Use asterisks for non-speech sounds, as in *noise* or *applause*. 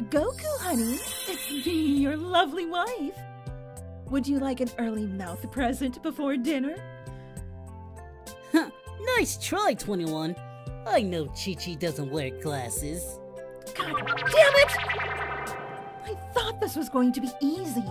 Goku, honey. It's *laughs* me, your lovely wife. Would you like an early mouth present before dinner? Huh, nice try, 21. I know Chi-Chi doesn't wear glasses. God damn it! I thought this was going to be easy.